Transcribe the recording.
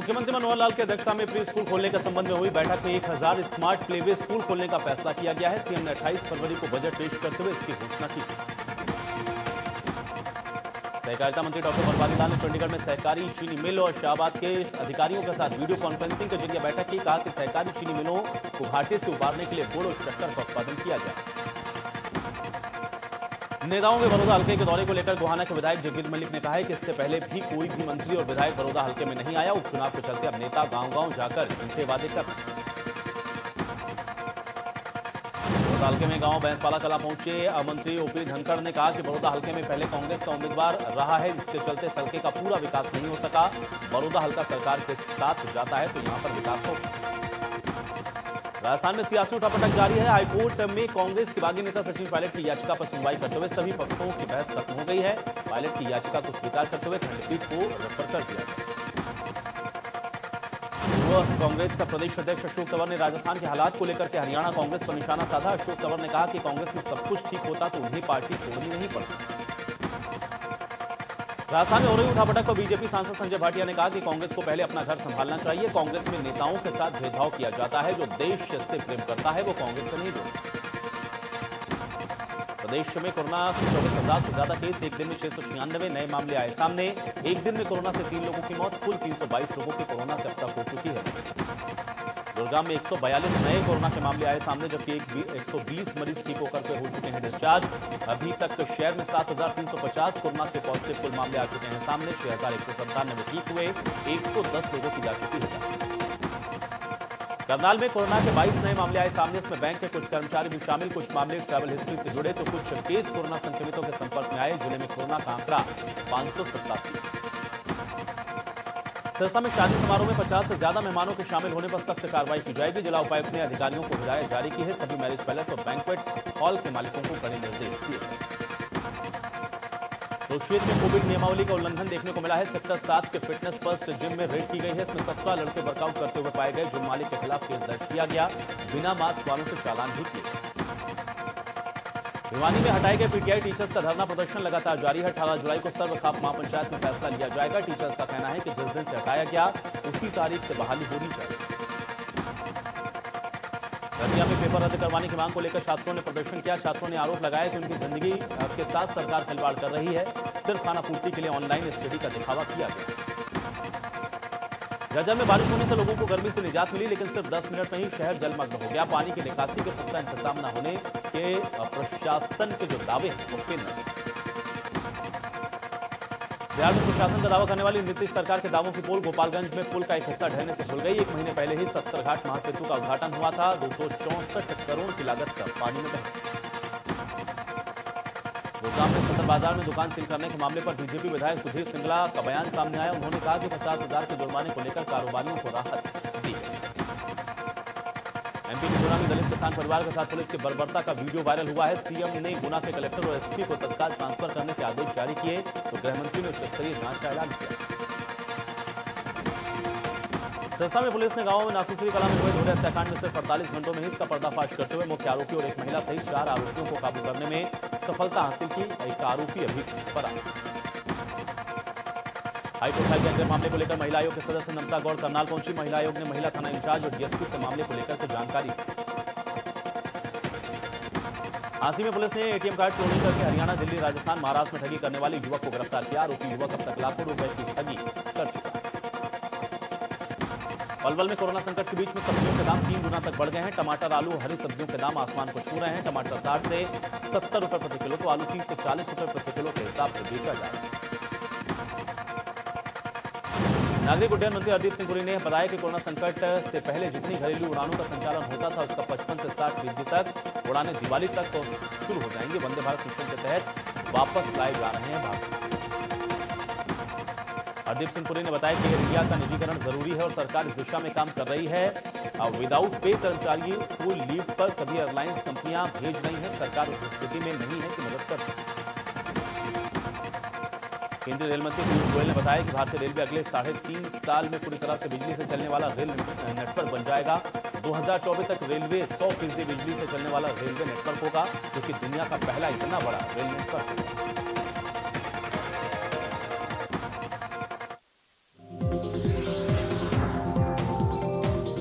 मुख्यमंत्री मनोहर लाल की अध्यक्षता में प्री स्कूल खोलने के संबंध में हुई बैठक में 1000 स्मार्ट प्लेवे स्कूल खोलने का फैसला किया गया है। सीएम ने 28 फरवरी को बजट पेश करते हुए इसकी घोषणा की। सहकारिता मंत्री डॉक्टर बनवारी लाल ने चंडीगढ़ में सहकारी चीनी मिल और शाहबाद के अधिकारियों के साथ वीडियो कॉन्फ्रेंसिंग के ज़रिए बैठक की। कहा कि सहकारी चीनी मिलों को घाटे से उबारने के लिए गुड़ और शक्कर का उत्पादन किया जाए। नेताओं के बड़ौदा हल्के के दौरे को लेकर गोहाना के विधायक जगदीप मलिक ने कहा है कि इससे पहले भी कोई भी मंत्री और विधायक बड़ौदा हल्के में नहीं आया। उपचुनाव के चलते अब नेता गांव-गांव जाकर झूठे वादे कर बड़ौदा हल्के में गाँव बैंसपाला कला पहुँचे। मंत्री ओपी धनखड़ ने कहा कि बड़ौदा हल्के में पहले कांग्रेस का उम्मीदवार रहा है, जिसके चलते हल्के का पूरा विकास नहीं हो सका। बड़ौदा हल्का सरकार के साथ जाता है तो यहाँ पर विकास होगा। राजस्थान में सियासी उठापटक जारी है। हाईकोर्ट में कांग्रेस के बागी नेता सचिन पायलट की याचिका पर सुनवाई करते हुए सभी पक्षों की बहस खत्म हो गई है। पायलट की याचिका को स्वीकार करते हुए खंडपीठ को रेफर कर दिया पूर्व कांग्रेस प्रदेश अध्यक्ष अशोक तंवर ने राजस्थान के हालात को लेकर के हरियाणा कांग्रेस पर निशाना साधा। अशोक तंवर ने कहा कि कांग्रेस में सब कुछ ठीक होता तो उन्हें पार्टी छोड़नी नहीं पड़ती। राजस्थान में हो रही उठापटक को बीजेपी सांसद संजय भाटिया ने कहा कि कांग्रेस को पहले अपना घर संभालना चाहिए। कांग्रेस में नेताओं के साथ भेदभाव किया जाता है। जो देश से प्रेम करता है, वो कांग्रेस से नहीं जुड़ता प्रदेश में कोरोना चौबीस हज़ार से ज़्यादा केस एक दिन में छह सौ छियानवे नए मामले आए। सामने एक दिन में कोरोना से तीन लोगों की मौत कुल तीन सौ बाईस लोगों की कोरोना से अब तक हो चुकी है। गुरुग्राम में 142 नए कोरोना के मामले आए सामने जबकि एक 120 मरीज़ ठीक होकर के हो चुके हैं डिस्चार्ज। अभी तक शहर में 7,350 कोरोना के पॉजिटिव कुल मामले आ चुके हैं सामने छह हज़ार एक सौ संतानवे ठीक हुए 110 लोगों की जा चुकी है करनाल में कोरोना के 22 नए मामले आए सामने, इसमें बैंक के कुछ कर्मचारी भी शामिल। कुछ मामले ट्रैवल हिस्ट्री से जुड़े तो कुछ केस कोरोना संक्रमितों के संपर्क में आए। ज़िले में कोरोना का आंकड़ा पाँच संस्था में शादी समारोह में 50 से ज़्यादा मेहमानों के शामिल होने पर सख्त कार्रवाई की जाएगी। जिला उपायुक्त ने अधिकारियों को हिदायत जारी की है। सभी मैरिज पैलेस और बैंकवेट हॉल के मालिकों को कड़े निर्देश दिए। तो क्षेत्र में कोविड नियमावली का उल्लंघन देखने को मिला है। सेक्टर सात के फिटनेस फ़र्स्ट जिम में रेड की गई है। इसमें सत्रह लड़के वर्कआउट करते हुए पाए गए। जिम मालिक के खिलाफ केस दर्ज किया गया। बिना मास्क वालों से चालान भी किए भिवानी में हटाए गए पीटीआई टीचर्स का धरना प्रदर्शन लगातार जारी है। अठारह जुलाई को सर्व खाप महापंचायत में फैसला लिया जाएगा। टीचर्स का कहना है कि जिस दिन से हटाया गया, उसी तारीख से बहाली होनी चाहिए। दतिया में पेपर रद्द करवाने की मांग को लेकर छात्रों ने प्रदर्शन किया। छात्रों ने आरोप लगाया कि उनकी ज़िंदगी के साथ सरकार खिलवाड़ कर रही है। सिर्फ़ खाना पूर्ति के लिए ऑनलाइन स्टडी का दिखावा किया गया। झज्जर में बारिश होने से लोगों को गर्मी से निजात मिली, लेकिन सिर्फ़ 10 मिनट में ही शहर जलमग्न हो गया। पानी की निकासी के पुख्ता इंतज़ाम न होने के प्रशासन के जो दावे हैं, वो फेल बिहार में सुशासन का दावा करने वाली नीतीश सरकार के दावों की पोल गोपालगंज में पुल का एक हिस्सा ढहने से खुल गई। एक महीने पहले ही सत्तर घाट महासेतु का उद्घाटन हुआ था। दो करोड़ की लागत का पानी में गुरुग्राम में सदर बाज़ार में दुकान सील करने के मामले पर बीजेपी विधायक सुधीर सिंगला का बयान सामने आया। उन्होंने कहा कि पचास हज़ार के जुर्माने को लेकर कारोबारियों को राहत दी एमपी की गुना में दलित किसान परिवार के साथ पुलिस की बर्बरता का वीडियो वायरल हुआ है। सीएम ने गुना के कलेक्टर और एसपी को तत्काल ट्रांसफ़र करने के आदेश जारी किए तो गृहमंत्री ने उच्च स्तरीय जाँच का ऐलान किया। सिरसा में पुलिस ने गाँव में नाथुसरी कला में हुए धोरे हत्याकांड में सिर्फ़ अड़तालीस घंटों में ही इसका पर्दाफाश करते हुए मुख्य आरोपी और एक महिला सहित चार आरोपियों को काबू करने में सफलता हासिल की। एक आरोपी अभी फरार। हाईकोर्ट गैंगरेप मामले को लेकर महिला आयोग के सदस्य नमता गौड़ करनाल पहुँची। महिला आयोग ने महिला थाना इंचार्ज और डीएसपी से मामले को लेकर के जानकारी। हांसी में पुलिस ने एटीएम कार्ड चोरी करके हरियाणा, दिल्ली, राजस्थान, महाराष्ट्र में ठगी करने वाले युवक को गिरफ़्तार किया। आरोपी युवक अब तक लाखों रुपए की ठगी कर चुका पलवल में कोरोना संकट के बीच में सब्जियों के दाम तीन गुना तक बढ़ गए हैं। टमाटर, आलू, हरी सब्जियों के दाम आसमान को छू रहे हैं। टमाटर साठ से सत्तर रुपए प्रति किलो तो आलू तीस से चालीस रुपए प्रति किलो के हिसाब से बेचा जा रहा है। नागरिक उड्डयन मंत्री हरदीप सिंह पुरी ने बताया कि कोरोना संकट से पहले जितनी घरेलू उड़ानों का संचालन होता था, उसका पचपन से साठ फ़ीसदी तक उड़ानें दिवाली तक तो शुरू हो जाएँगी। वंदे भारत मिशन के तहत वापस लाए जा रहे हैं भारत। हरदीप सिंह पुरी ने बताया कि एयर इंडिया का निजीकरण ज़रूरी है और सरकार इस दिशा में काम कर रही है। विदाउट पे कर्मचारी को लीव पर सभी एयरलाइंस कंपनियाँ भेज रही हैं। सरकार उस स्थिति में नहीं है कि मदद कर सके केंद्रीय रेल मंत्री पीयूष गोयल ने बताया कि भारतीय रेलवे अगले साढ़े तीन साल में पूरी तरह से बिजली से चलने वाला रेल नेटवर्क बन जाएगा। 2024 तक रेलवे 100 फ़ीसदी बिजली से चलने वाला रेलवे नेटवर्क होगा, जो कि दुनिया का पहला इतना बड़ा रेल नेटवर्क होगा।